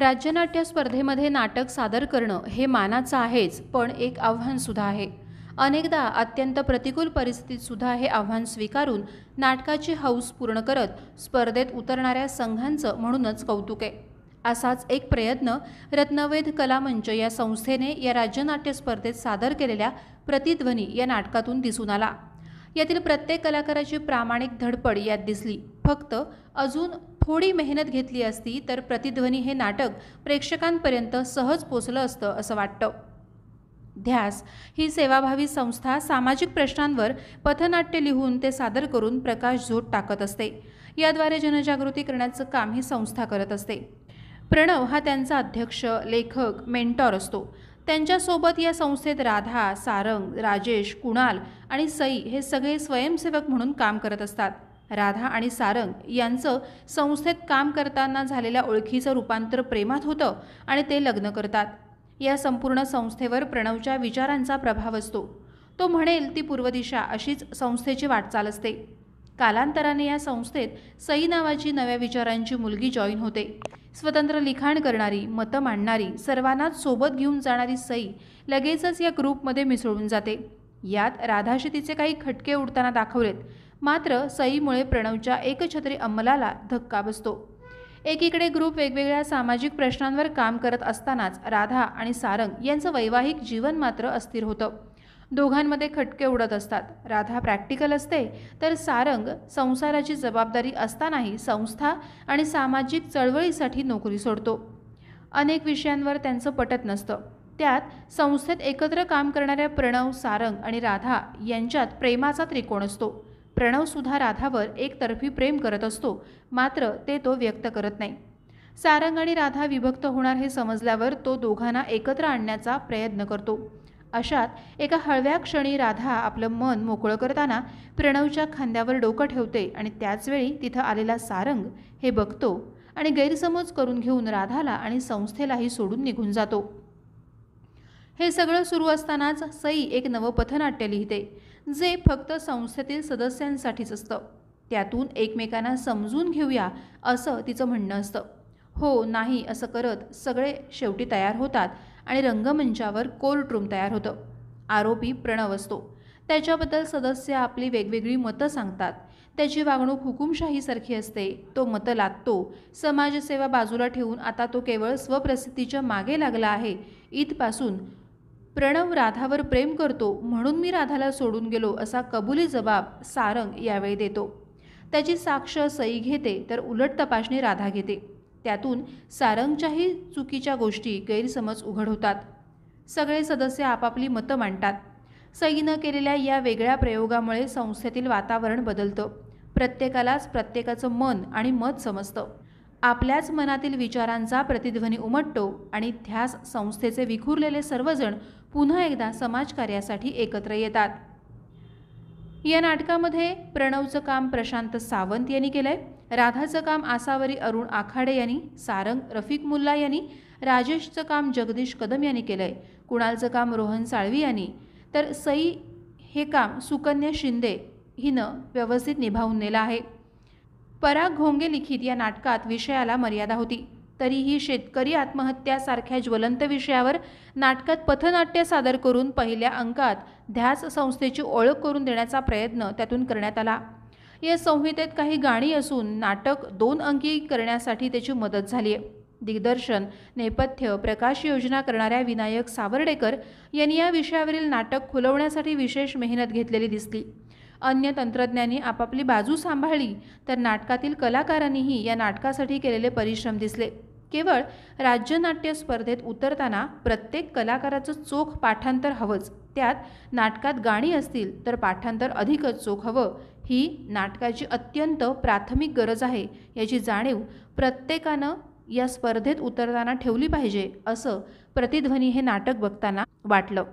राज्यनाट्य स्पर्धेमध्ये नाटक सादर करणं हे मानाचं आहेच पण एक आव्हानसुद्धा आहे. अनेकदा अत्यंत प्रतिकूल परिस्थितीतसुद्धा हे आव्हान स्वीकारून नाटकाची हौस पूर्ण करत स्पर्धेत उतरणाऱ्या संघांचं म्हणूनच कौतुक आहे. असाच एक प्रयत्न रत्नवेध कलामंच या संस्थेने या राज्यनाट्य स्पर्धेत सादर केलेल्या प्रतिध्वनी या नाटकातून दिसून आला. यातील प्रत्येक कलाकाराची प्रामाणिक धडपड यात दिसली. फक्त अजून थोडी मेहनत घेतली असती तर प्रतिध्वनी हे नाटक प्रेक्षकांपर्यंत सहज पोचलं असतं असं वाटतं. ध्यास ही सेवाभावी संस्था सामाजिक प्रश्नांवर पथनाट्य लिहून ते सादर करून प्रकाश झोत टाकत असते. याद्वारे जनजागृती करण्याचं काम ही संस्था करत असते. प्रणव हा त्यांचा अध्यक्ष लेखक मेंटॉर असतो. त्यांच्यासोबत या संस्थेत राधा सारंग राजेश कुणाल आणि सई हे सगळे स्वयंसेवक म्हणून काम करत असतात. राधा आणि सारंग यांचं संस्थेत काम करताना झालेल्या ओळखीचं रूपांतर प्रेमात होतं आणि ते लग्न करतात. या संपूर्ण संस्थेवर प्रणवच्या विचारांचा प्रभाव असतो. तो म्हणेल ती पूर्वदिशा अशीच संस्थेची वाटचाल असते. कालांतराने या संस्थेत सई नावाची नव्या विचारांची मुलगी जॉईन होते. स्वतंत्र लिखाण करणारी मतं मांडणारी सर्वांनाच सोबत घेऊन जाणारी सई लगेचच या ग्रुपमध्ये मिसळून जाते. यात राधाशी तिचे काही खटके उडताना दाखवलेत. मात्र सईमुळे प्रणवच्या एकछत्री अंमलाला धक्का बसतो. एकीकडे ग्रुप वेगवेगळ्या सामाजिक प्रश्नांवर काम करत असतानाच राधा आणि सारंग यांचं वैवाहिक जीवन मात्र अस्थिर होतं. दोघांमध्ये खटके उडत असतात. राधा प्रॅक्टिकल असते तर सारंग संसाराची जबाबदारी असतानाही संस्था आणि सामाजिक चळवळीसाठी नोकरी सोडतो. अनेक विषयांवर त्यांचं पटत नसतं. त्यात संस्थेत एकत्र काम करणाऱ्या प्रणव सारंग आणि राधा यांच्यात प्रेमाचा त्रिकोण असतो. प्रणवसुद्धा राधावर एकतर्फी प्रेम करत असतो मात्र ते तो व्यक्त करत नाही. सारंग आणि राधा विभक्त होणार हे समजल्यावर तो दोघांना एकत्र आणण्याचा प्रयत्न करतो. अशात एका हळव्या क्षणी राधा आपलं मन मोकळं करताना प्रणवच्या खांद्यावर डोकं ठेवते आणि त्याचवेळी तिथं आलेला सारंग हे बघतो आणि गैरसमज करून घेऊन राधाला आणि संस्थेलाही सोडून निघून जातो. हे सगळं सुरू असतानाच सई एक नवं पथनाट्य लिहिते जे फक्त संस्थेतील सदस्यांसाठीच असतं. त्यातून एकमेकांना समजून घेऊया असं तिचं म्हणणं असतं. हो नाही असं करत सगळे शेवटी तयार होतात आणि रंगमंचावर कोर्ट रूम तयार होतं. आरोपी प्रणव असतो. त्याच्याबद्दल सदस्य आपली वेगवेगळी मतं सांगतात. त्याची वागणूक हुकुमशाहीसारखी असते. तो मतं लादतो. समाजसेवा बाजूला ठेवून आता तो केवळ स्वप्रसिद्धीच्या मागे लागला आहे. इथपासून प्रणव राधावर प्रेम करतो म्हणून मी राधाला सोडून गेलो असा कबुली जबाब सारंग यावेळी देतो. त्याची साक्ष सई घेते तर उलट तपासणी राधा घेते. त्यातून सारंगच्याही चुकीच्या गोष्टी गैरसमज उघड होतात सगळे सदस्य आपापली मतं मांडतात. सईनं केलेल्या या वेगळ्या प्रयोगामुळे संस्थेतील वातावरण बदलतं. प्रत्येकालाच प्रत्येकाचं मन आणि मत समजतं. आपल्याच मनातील विचारांचा प्रतिध्वनी उमटतो आणि ध्यास संस्थेचे विखुरलेले सर्वजण पुन्हा एकदा समाजकार्यासाठी एकत्र येतात. या नाटकामध्ये प्रणवचं काम प्रशांत सावंत यांनी केलं आहे राधाचं काम आसावरी अरुण आखाडे यांनी सारंग रफिक मुल्ला यांनी राजेशचं काम जगदीश कदम यांनी केलं आहे कुणालचं काम रोहन साळवी यांनी. तर सई हे काम सुकन्या शिंदे हिनं व्यवस्थित निभावून नेलं आहे. पराग घोंगे लिखित या नाटकात विषयाला मर्यादा होती. तरीही शेतकरी आत्महत्यासारख्या ज्वलंत विषयावर नाटकात पथनाट्य सादर करून पहिल्या अंकात ध्यास संस्थेची ओळख करून देण्याचा प्रयत्न त्यातून करण्यात आला. या संहितेत काही गाणी असून नाटक दोन अंकी करण्यासाठी त्याची मदत झाली आहे दिग्दर्शन नेपथ्य प्रकाश योजना करणाऱ्या विनायक सावर्डेकर यांनी या विषयावरील नाटक खुलवण्यासाठी विशेष मेहनत घेतलेली दिसली. अन्य तंत्रज्ञांनी आपापली बाजू सांभाळली तर नाटकातील कलाकारांनीही या नाटकासाठी केलेले परिश्रम दिसले. केवळ राज्यनाट्य स्पर्धेत उतरताना प्रत्येक कलाकाराचं चोख पाठांतर हवंच. त्यात नाटकात गाणी असतील तर पाठांतर अधिकच चोख हवं ही नाटकाची अत्यंत प्राथमिक गरज आहे याची जाणीव प्रत्येकानं या स्पर्धेत उतरताना ठेवली पाहिजे असं प्रतिध्वनी हे नाटक बघताना वाटलं.